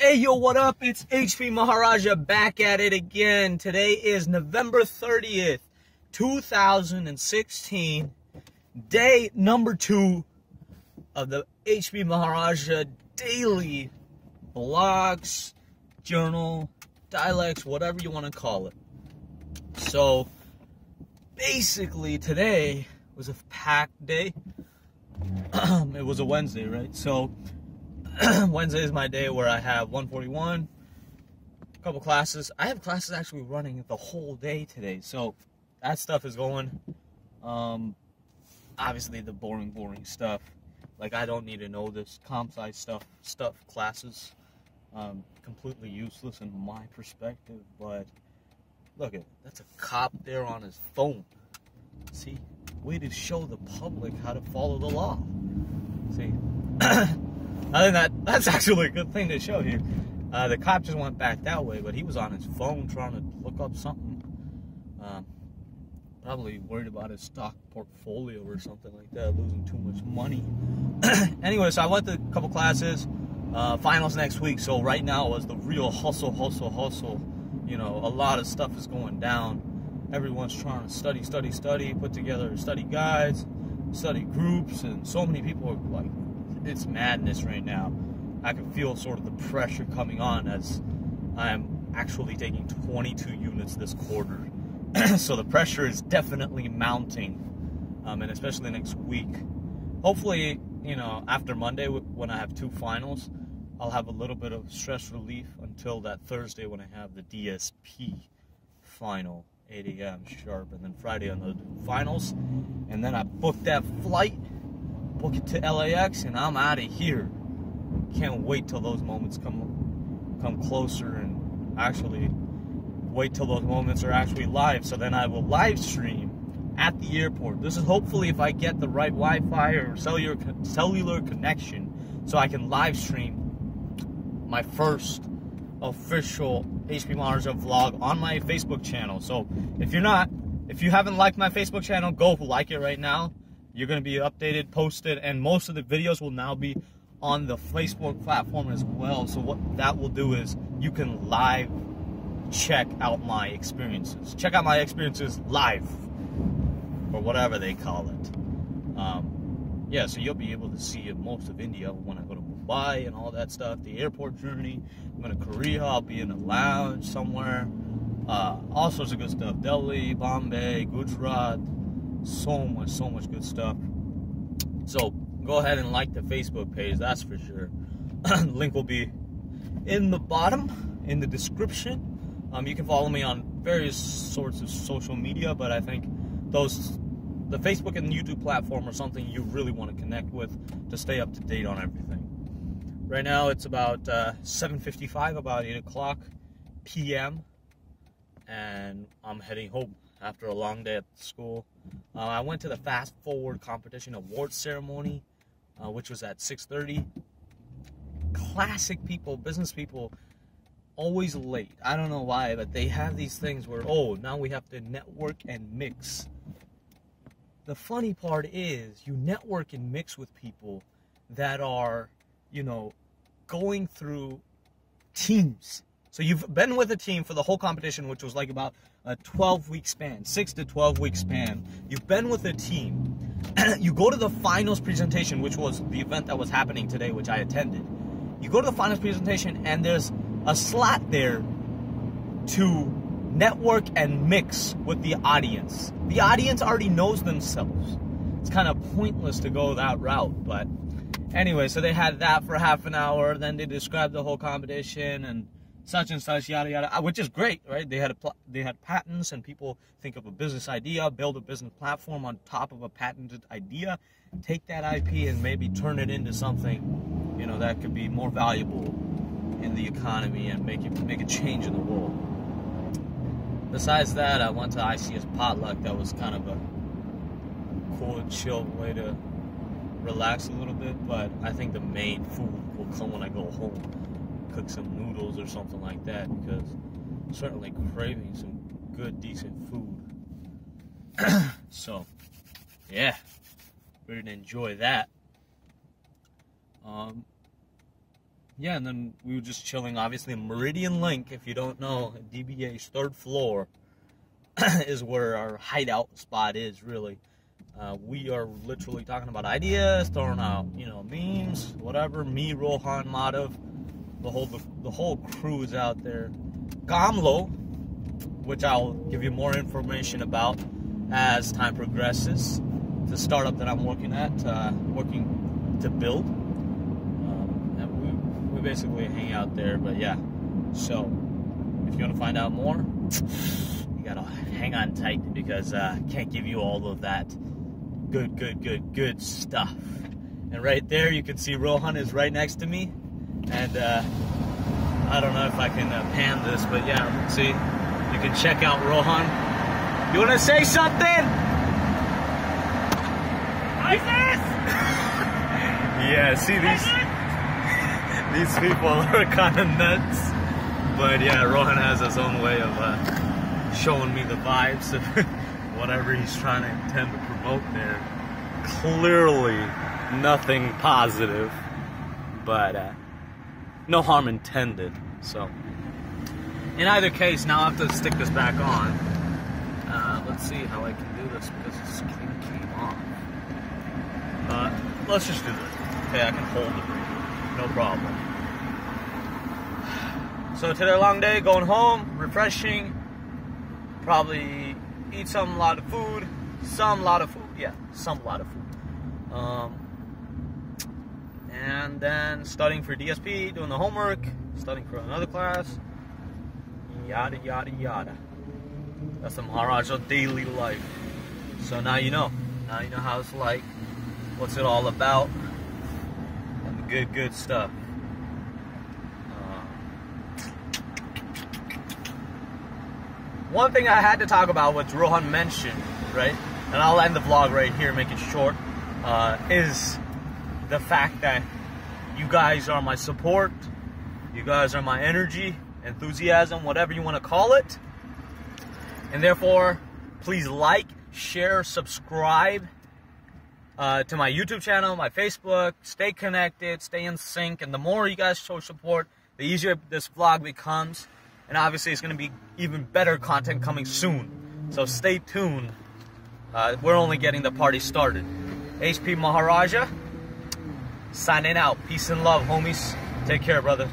Hey yo, what up? It's HP Maharaja back at it again. Today is November 30th, 2016, day number two of the HP Maharaja daily blogs, journal, dialects, whatever you want to call it. So basically, today was a packed day. it was a Wednesday, right? So Wednesday is my day where I have 141, a couple classes. I have classes actually running the whole day today, so that stuff is going. Um, obviously the boring, boring stuff. Like I don't need to know this comp sci stuff, stuff classes. Um, completely useless in my perspective, but look at that's a cop there on his phone. See, way to show the public how to follow the law. See. I think that that's actually a good thing to show you. Uh, the cop just went back that way, but he was on his phone trying to look up something. Um, probably worried about his stock portfolio or something like that, losing too much money. anyway, so I went to a couple classes. Uh, finals next week, so right now was the real hustle, hustle, hustle. You know, a lot of stuff is going down. Everyone's trying to study, study, study, put together study guides, study groups, and so many people are like it's madness right now. I can feel sort of the pressure coming on as I'm actually taking 22 units this quarter. so the pressure is definitely mounting, um, and especially next week. Hopefully, you know, after Monday when I have two finals, I'll have a little bit of stress relief until that Thursday when I have the DSP final, 8 a.m. sharp, and then Friday on the finals. And then I book that flight book it to LAX, and I'm out of here. Can't wait till those moments come come closer and actually wait till those moments are actually live. So then I will live stream at the airport. This is hopefully if I get the right Wi-Fi or cellular cellular connection, so I can live stream my first official HP Maharaja vlog on my Facebook channel. So if you're not, if you haven't liked my Facebook channel, go like it right now. You're going to be updated, posted, and most of the videos will now be on the Facebook platform as well. So what that will do is you can live check out my experiences. Check out my experiences live, or whatever they call it. Um, yeah, so you'll be able to see most of India when I go to Mumbai and all that stuff. The airport journey. I'm going to Korea. I'll be in a lounge somewhere. Uh, all sorts of good stuff. Delhi, Bombay, Gujarat so much, so much good stuff. So go ahead and like the Facebook page, that's for sure. Link will be in the bottom, in the description. Um, you can follow me on various sorts of social media, but I think those, the Facebook and YouTube platform are something you really want to connect with to stay up to date on everything. Right now it's about uh, 7.55, about 8 o'clock p.m. And I'm heading home after a long day at school. Uh, I went to the Fast Forward Competition Award Ceremony, uh, which was at 6:30. Classic people, business people, always late. I don't know why, but they have these things where oh, now we have to network and mix. The funny part is you network and mix with people that are, you know, going through teams so you've been with a team for the whole competition, which was like about a 12 week span, six to 12 week span. You've been with a team. you go to the finals presentation, which was the event that was happening today, which I attended. You go to the finals presentation, and there's a slot there to network and mix with the audience. The audience already knows themselves. It's kind of pointless to go that route, but anyway, so they had that for half an hour. Then they described the whole competition and such and such, yada yada, which is great, right? They had a they had patents, and people think of a business idea, build a business platform on top of a patented idea, take that IP and maybe turn it into something, you know, that could be more valuable in the economy and make it make a change in the world. Besides that, I went to ICS potluck. That was kind of a cool, chill way to relax a little bit. But I think the main food will come when I go home cook some noodles or something like that because I'm certainly craving some good, decent food. so, yeah, we're gonna enjoy that. Um, yeah, and then we were just chilling. Obviously, Meridian Link, if you don't know, DBA's third floor is where our hideout spot is, really. Uh, we are literally talking about ideas, throwing out, you know, memes, whatever. Me, Rohan, Madhav, the whole the, whole crew is out there. Gamlo, which I'll give you more information about as time progresses. The startup that I'm working at, uh, working to build. Um, and we, we basically hang out there, but yeah. So, if you want to find out more, you gotta hang on tight because uh, I can't give you all of that good, good, good, good stuff. And right there, you can see Rohan is right next to me. And uh, I don't know if I can uh, pan this, but yeah, see, you can check out Rohan. You want to say something? ISIS! Yeah, see these these people are kind of nuts, but yeah, Rohan has his own way of uh, showing me the vibes of whatever he's trying to intend to promote there. Clearly, nothing positive, but uh, no harm intended. So, in either case, now I have to stick this back on. Uh, let's see how I can do this because this came, came off. Uh, let's just do this. Okay, I can hold it. No problem. So today, a long day, going home, refreshing. Probably eat some lot of food, some lot of food. Yeah, some lot of food. Um, and then studying for DSP, doing the homework, studying for another class. Yada yada yada. That's the Maharaja daily life. So now you know. Now you know how it's like what's it all about, and the good, good stuff. Uh, one thing I had to talk about, which Rohan mentioned, right, and I'll end the vlog right here, make it short, uh, is the fact that you guys are my support, you guys are my energy, enthusiasm, whatever you want to call it, and therefore, please like, share, subscribe uh, to my YouTube channel, my Facebook. Stay connected, stay in sync, and the more you guys show support, the easier this vlog becomes. And obviously, it's going to be even better content coming soon. So stay tuned. Uh, we're only getting the party started. HP Maharaja, signing out. Peace and love, homies. Take care, brother.